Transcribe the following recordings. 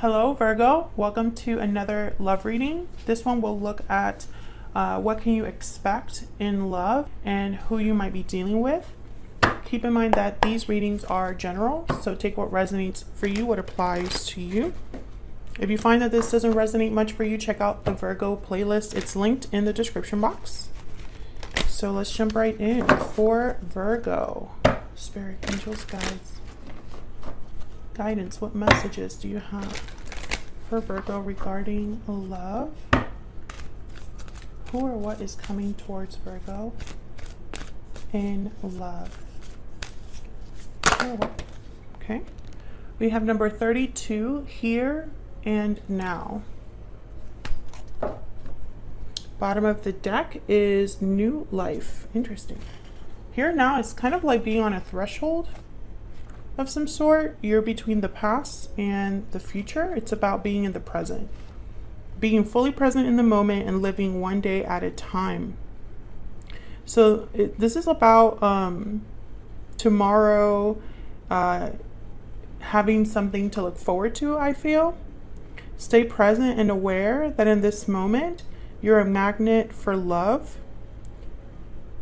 Hello, Virgo. Welcome to another love reading. This one will look at uh, what can you expect in love and who you might be dealing with. Keep in mind that these readings are general, so take what resonates for you, what applies to you. If you find that this doesn't resonate much for you, check out the Virgo playlist. It's linked in the description box. So let's jump right in for Virgo. Spirit, angels, guides, guidance. What messages do you have for Virgo regarding love? Who or what is coming towards Virgo in love? Okay. We have number 32 here and now. Bottom of the deck is new life. Interesting. Here and now, it's kind of like being on a threshold of some sort. You're between the past and the future. It's about being in the present, being fully present in the moment and living one day at a time. So it, this is about um, tomorrow uh, having something to look forward to, I feel. Stay present and aware that in this moment, you're a magnet for love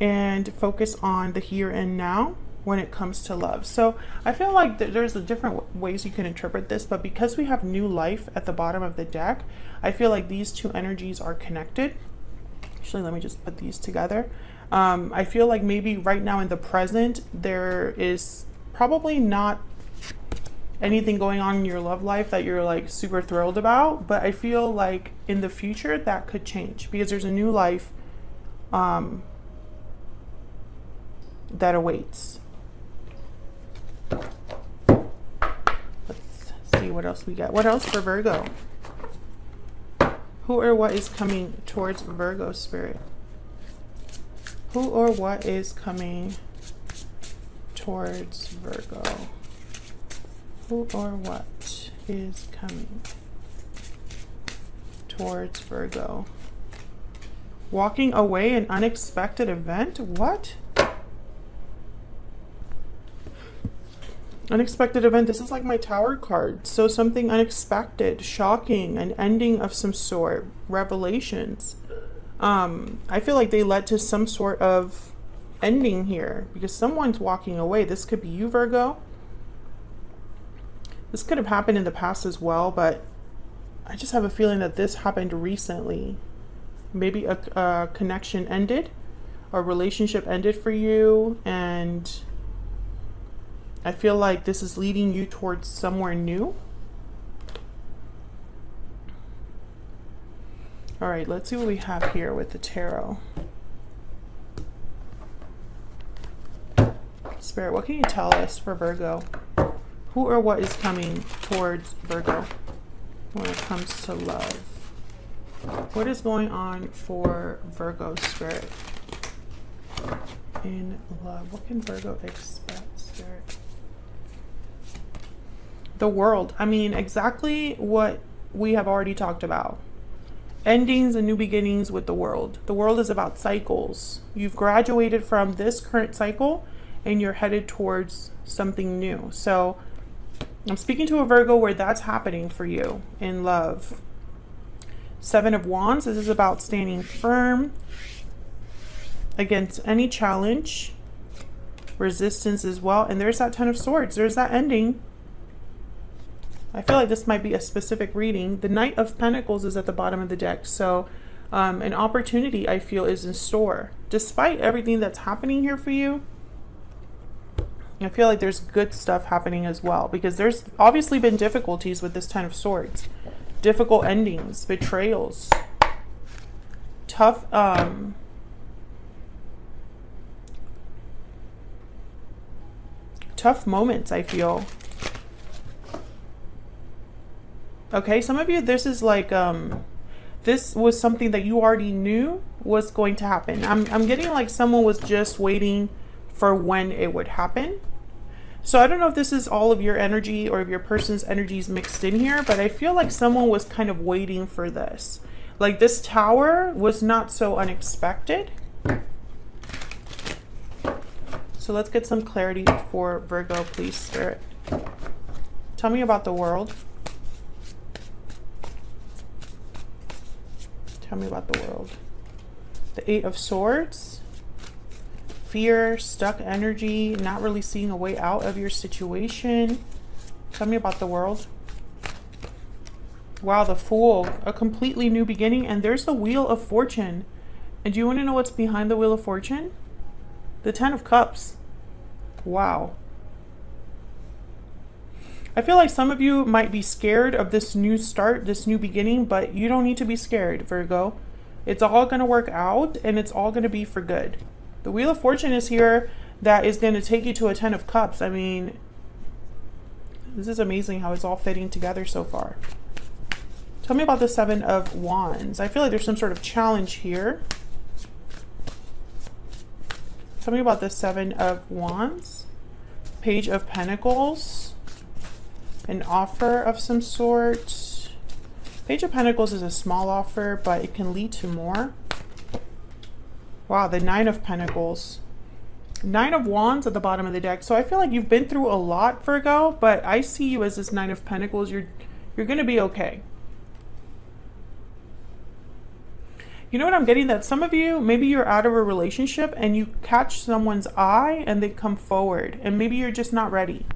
and focus on the here and now when it comes to love. So I feel like th there's a different ways you can interpret this, but because we have new life at the bottom of the deck, I feel like these two energies are connected. Actually, let me just put these together. Um, I feel like maybe right now in the present, there is probably not anything going on in your love life that you're like super thrilled about, but I feel like in the future that could change because there's a new life um, that awaits. Let's see what else we got. What else for Virgo? Who or what is coming towards Virgo spirit? Who or what is coming towards Virgo? Who or what is coming towards Virgo? Walking away an unexpected event? What? Unexpected event. This is like my tower card. So something unexpected, shocking, an ending of some sort, revelations. Um, I feel like they led to some sort of ending here because someone's walking away. This could be you, Virgo. This could have happened in the past as well, but I just have a feeling that this happened recently. Maybe a, a connection ended, a relationship ended for you, and I feel like this is leading you towards somewhere new. All right, let's see what we have here with the tarot. Spirit, what can you tell us for Virgo? Who or what is coming towards Virgo when it comes to love? What is going on for Virgo Spirit in love? What can Virgo expect, Spirit? The world. I mean, exactly what we have already talked about. Endings and new beginnings with the world. The world is about cycles. You've graduated from this current cycle and you're headed towards something new. So I'm speaking to a Virgo where that's happening for you in love. Seven of Wands. This is about standing firm against any challenge, resistance as well. And there's that Ten of Swords. There's that ending I feel like this might be a specific reading. The Knight of Pentacles is at the bottom of the deck. So um, an opportunity I feel is in store. Despite everything that's happening here for you, I feel like there's good stuff happening as well because there's obviously been difficulties with this Ten of Swords. Difficult endings, betrayals, tough, um, tough moments, I feel. Okay, some of you, this is like, um, this was something that you already knew was going to happen. I'm, I'm getting like someone was just waiting for when it would happen. So I don't know if this is all of your energy or if your person's energies mixed in here, but I feel like someone was kind of waiting for this. Like this tower was not so unexpected. So let's get some clarity for Virgo, please, Spirit. Tell me about the world. Tell me about the world. The Eight of Swords. Fear, stuck energy, not really seeing a way out of your situation. Tell me about the world. Wow, the Fool. A completely new beginning. And there's the Wheel of Fortune. And do you want to know what's behind the Wheel of Fortune? The Ten of Cups. Wow. I feel like some of you might be scared of this new start, this new beginning, but you don't need to be scared, Virgo. It's all going to work out and it's all going to be for good. The Wheel of Fortune is here that is going to take you to a Ten of Cups. I mean, this is amazing how it's all fitting together so far. Tell me about the Seven of Wands. I feel like there's some sort of challenge here. Tell me about the Seven of Wands. Page of Pentacles an offer of some sort. Page of Pentacles is a small offer, but it can lead to more. Wow, the Nine of Pentacles. Nine of Wands at the bottom of the deck. So I feel like you've been through a lot, Virgo, but I see you as this Nine of Pentacles. You're you're going to be okay. You know what I'm getting? That some of you, maybe you're out of a relationship and you catch someone's eye and they come forward and maybe you're just not ready.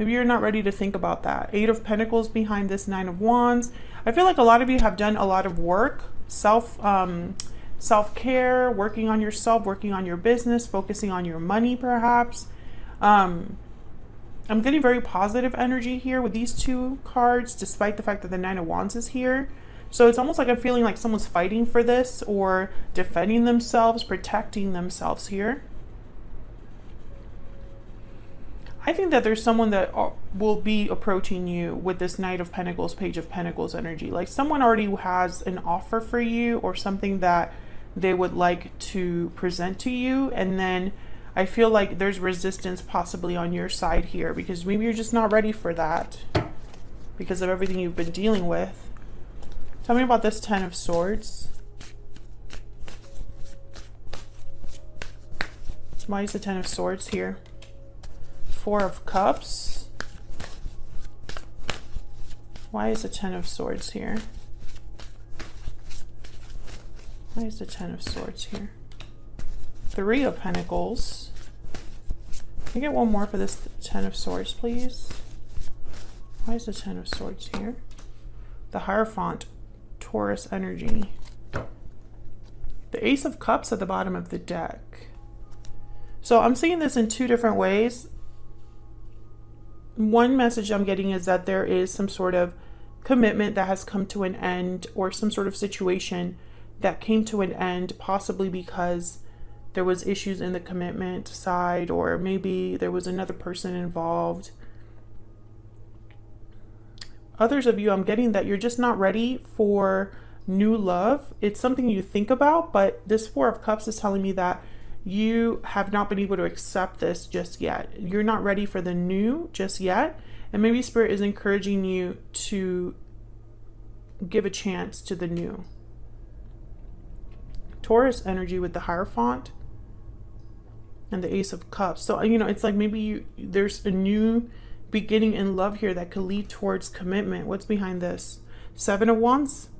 Maybe you're not ready to think about that. Eight of Pentacles behind this Nine of Wands. I feel like a lot of you have done a lot of work, self um, self care, working on yourself, working on your business, focusing on your money, perhaps. Um, I'm getting very positive energy here with these two cards, despite the fact that the Nine of Wands is here. So it's almost like I'm feeling like someone's fighting for this or defending themselves, protecting themselves here. I think that there's someone that uh, will be approaching you with this Knight of Pentacles, Page of Pentacles energy. Like someone already has an offer for you or something that they would like to present to you. And then I feel like there's resistance possibly on your side here because maybe you're just not ready for that because of everything you've been dealing with. Tell me about this Ten of Swords. Why is the Ten of Swords here? Four of Cups. Why is the Ten of Swords here? Why is the Ten of Swords here? Three of Pentacles. Can I get one more for this Ten of Swords, please? Why is the Ten of Swords here? The Hierophant, Taurus energy. The Ace of Cups at the bottom of the deck. So I'm seeing this in two different ways one message I'm getting is that there is some sort of commitment that has come to an end or some sort of situation that came to an end possibly because there was issues in the commitment side or maybe there was another person involved. Others of you i'm getting that you're just not ready for new love. It's something you think about but this four of cups is telling me that you have not been able to accept this just yet. You're not ready for the new just yet. And maybe Spirit is encouraging you to give a chance to the new. Taurus energy with the Hierophant and the Ace of Cups. So, you know, it's like maybe you, there's a new beginning in love here that could lead towards commitment. What's behind this? Seven of Wands?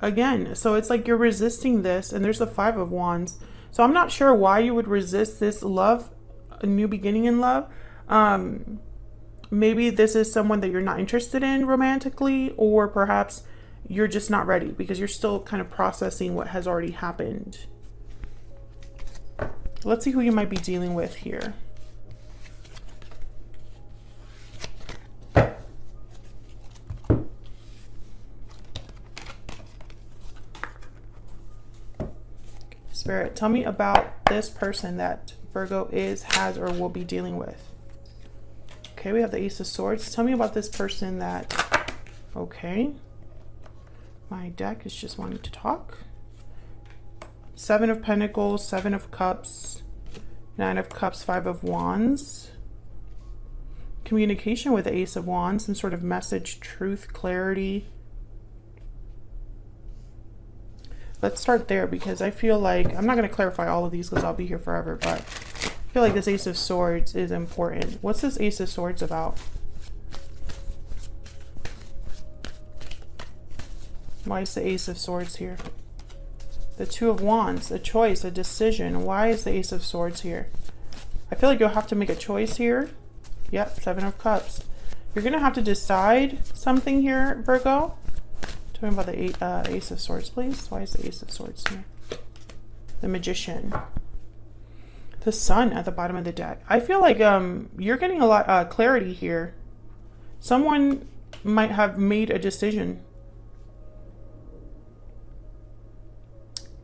Again, so it's like you're resisting this, and there's the Five of Wands. So I'm not sure why you would resist this love, a new beginning in love. Um, maybe this is someone that you're not interested in romantically, or perhaps you're just not ready because you're still kind of processing what has already happened. Let's see who you might be dealing with here. Spirit, tell me about this person that Virgo is, has, or will be dealing with. Okay, we have the Ace of Swords. Tell me about this person that... Okay. My deck is just wanting to talk. Seven of Pentacles, Seven of Cups, Nine of Cups, Five of Wands. Communication with the Ace of Wands, some sort of message, truth, clarity. Let's start there because I feel like, I'm not going to clarify all of these because I'll be here forever, but I feel like this Ace of Swords is important. What's this Ace of Swords about? Why is the Ace of Swords here? The Two of Wands, a choice, a decision. Why is the Ace of Swords here? I feel like you'll have to make a choice here. Yep, Seven of Cups. You're going to have to decide something here, Virgo. Tell me about the eight, uh, Ace of Swords, please. Why is the Ace of Swords here? The Magician. The Sun at the bottom of the deck. I feel like um, you're getting a lot uh, clarity here. Someone might have made a decision.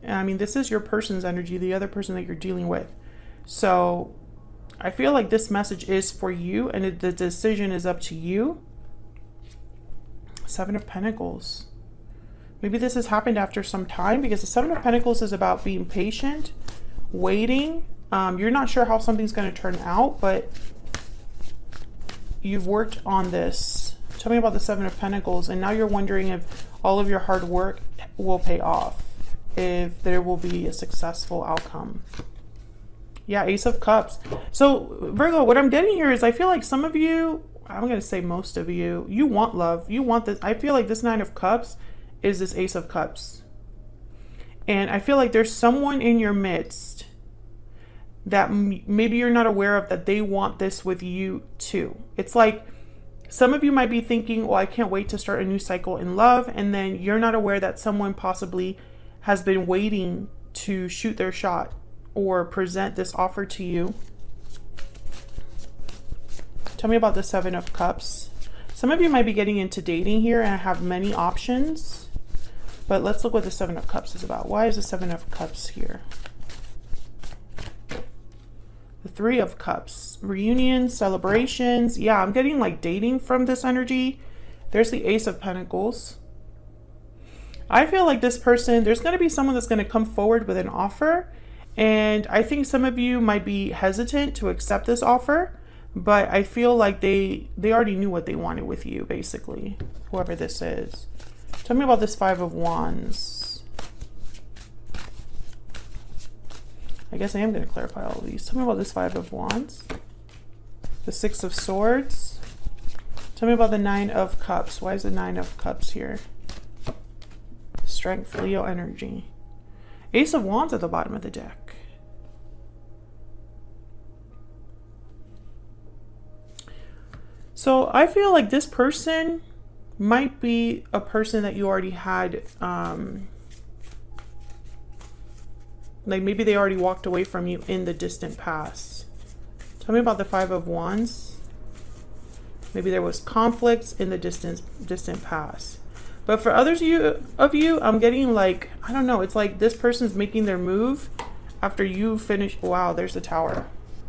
I mean, this is your person's energy, the other person that you're dealing with. So I feel like this message is for you and the decision is up to you. Seven of Pentacles. Maybe this has happened after some time because the Seven of Pentacles is about being patient, waiting. Um, you're not sure how something's going to turn out, but you've worked on this. Tell me about the Seven of Pentacles, and now you're wondering if all of your hard work will pay off, if there will be a successful outcome. Yeah, Ace of Cups. So, Virgo, what I'm getting here is I feel like some of you, I'm going to say most of you, you want love. You want this. I feel like this Nine of Cups is this Ace of Cups. And I feel like there's someone in your midst that maybe you're not aware of that they want this with you too. It's like some of you might be thinking, well, I can't wait to start a new cycle in love. And then you're not aware that someone possibly has been waiting to shoot their shot or present this offer to you. Tell me about the Seven of Cups. Some of you might be getting into dating here and have many options. But let's look what the Seven of Cups is about. Why is the Seven of Cups here? The Three of Cups. Reunions, celebrations. Yeah, I'm getting like dating from this energy. There's the Ace of Pentacles. I feel like this person, there's going to be someone that's going to come forward with an offer and I think some of you might be hesitant to accept this offer, but I feel like they they already knew what they wanted with you, basically, whoever this is. Tell me about this Five of Wands. I guess I am going to clarify all these. Tell me about this Five of Wands. The Six of Swords. Tell me about the Nine of Cups. Why is the Nine of Cups here? Strength, Leo energy. Ace of Wands at the bottom of the deck. So I feel like this person might be a person that you already had, um, like maybe they already walked away from you in the distant past. Tell me about the Five of Wands. Maybe there was conflicts in the distant distant past. But for others of you, of you, I'm getting like, I don't know, it's like this person's making their move after you finish. Wow, there's the tower.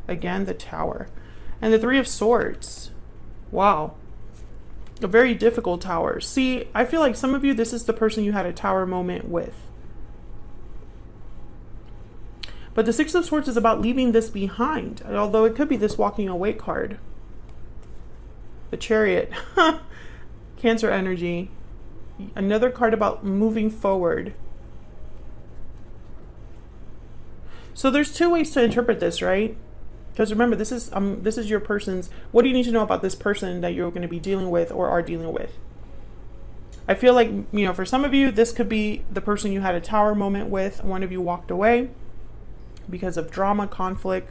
Again, the tower. And the Three of Swords. Wow. A very difficult tower. See, I feel like some of you, this is the person you had a tower moment with. But the Six of Swords is about leaving this behind, although it could be this walking away card. The Chariot. Cancer energy. Another card about moving forward. So there's two ways to interpret this, right? Because remember, this is um this is your person's. What do you need to know about this person that you're going to be dealing with or are dealing with? I feel like you know, for some of you, this could be the person you had a tower moment with. One of you walked away because of drama, conflict,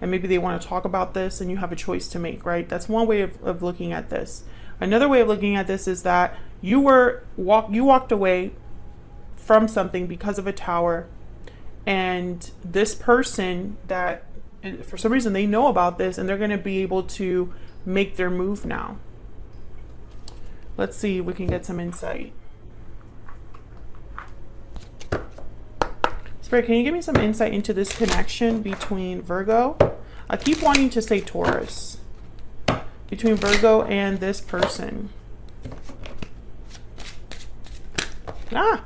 and maybe they want to talk about this, and you have a choice to make. Right? That's one way of, of looking at this. Another way of looking at this is that you were walk you walked away from something because of a tower and this person that for some reason they know about this and they're going to be able to make their move now. Let's see we can get some insight. Spirit, can you give me some insight into this connection between Virgo? I keep wanting to say Taurus. Between Virgo and this person. Ah!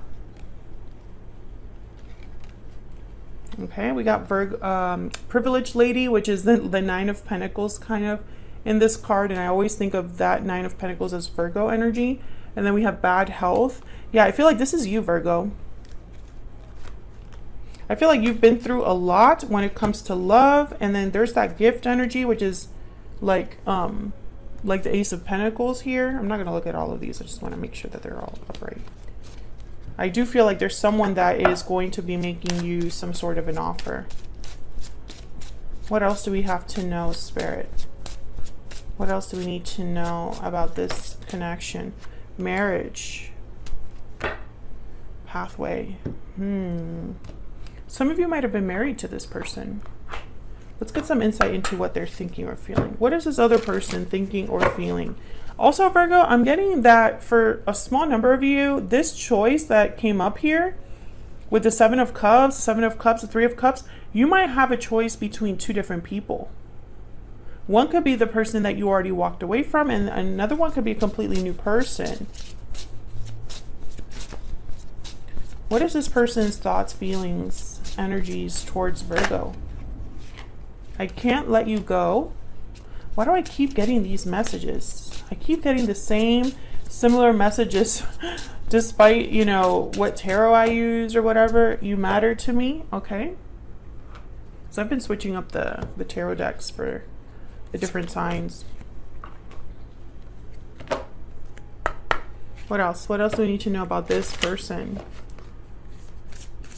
Okay, we got Virg, um, Privileged Lady, which is the, the Nine of Pentacles kind of in this card. And I always think of that Nine of Pentacles as Virgo energy. And then we have Bad Health. Yeah, I feel like this is you, Virgo. I feel like you've been through a lot when it comes to love. And then there's that gift energy, which is like, um, like the Ace of Pentacles here. I'm not going to look at all of these. I just want to make sure that they're all upright. I do feel like there's someone that is going to be making you some sort of an offer. What else do we have to know, Spirit? What else do we need to know about this connection? Marriage. Pathway. Hmm. Some of you might have been married to this person. Let's get some insight into what they're thinking or feeling. What is this other person thinking or feeling? Also, Virgo, I'm getting that for a small number of you, this choice that came up here with the Seven of Cups, Seven of Cups, the Three of Cups, you might have a choice between two different people. One could be the person that you already walked away from, and another one could be a completely new person. What is this person's thoughts, feelings, energies towards Virgo? I can't let you go. Why do I keep getting these messages? I keep getting the same similar messages despite, you know, what tarot I use or whatever. You matter to me, okay? So I've been switching up the, the tarot decks for the different signs. What else? What else do we need to know about this person?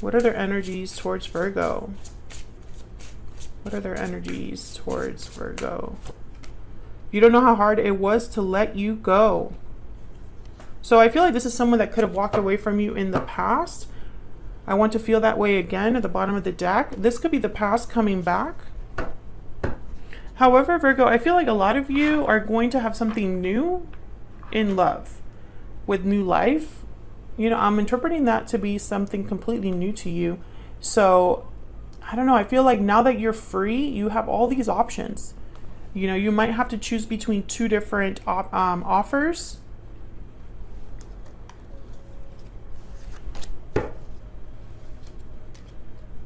What are their energies towards Virgo? What are their energies towards Virgo? You don't know how hard it was to let you go. So I feel like this is someone that could have walked away from you in the past. I want to feel that way again at the bottom of the deck. This could be the past coming back. However, Virgo, I feel like a lot of you are going to have something new in love with new life. You know, I'm interpreting that to be something completely new to you. So I don't know. I feel like now that you're free, you have all these options. You know, you might have to choose between two different op um, offers.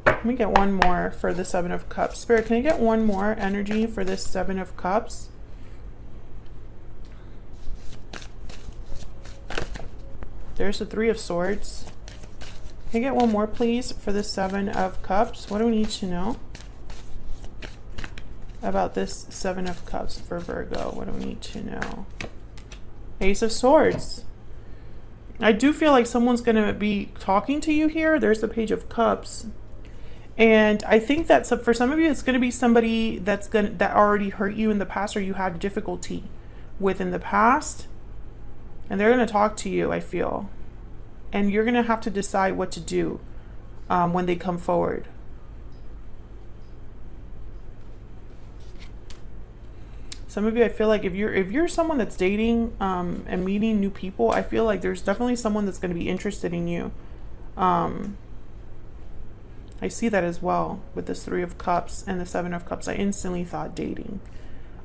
Let me get one more for the Seven of Cups. Spirit, can I get one more energy for this Seven of Cups? There's the Three of Swords. Can I get one more, please, for the Seven of Cups? What do we need to know? about this Seven of Cups for Virgo? What do we need to know? Ace of Swords. I do feel like someone's going to be talking to you here. There's the Page of Cups. And I think that for some of you, it's going to be somebody that's going to, that already hurt you in the past or you had difficulty with in the past. And they're going to talk to you, I feel. And you're going to have to decide what to do um, when they come forward. some of you i feel like if you're if you're someone that's dating um, and meeting new people i feel like there's definitely someone that's going to be interested in you. Um, i see that as well with this three of cups and the seven of cups. I instantly thought dating.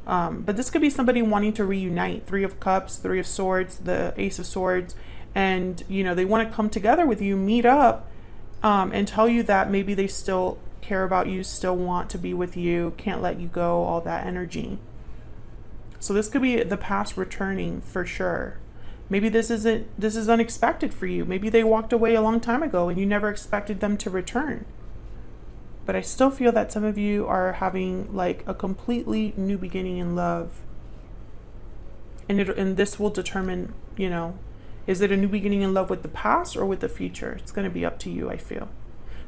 Um, but this could be somebody wanting to reunite. Three of cups three of swords the ace of swords and you know they want to come together with you meet up um, and tell you that maybe they still care about you still want to be with you can't let you go all that energy so this could be the past returning for sure. Maybe this isn't this is unexpected for you. Maybe they walked away a long time ago and you never expected them to return. But I still feel that some of you are having like a completely new beginning in love. And it and this will determine, you know, is it a new beginning in love with the past or with the future? It's going to be up to you, I feel.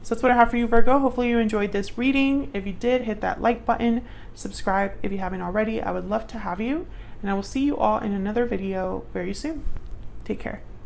So that's what I have for you, Virgo. Hopefully you enjoyed this reading. If you did, hit that like button, subscribe if you haven't already. I would love to have you, and I will see you all in another video very soon. Take care.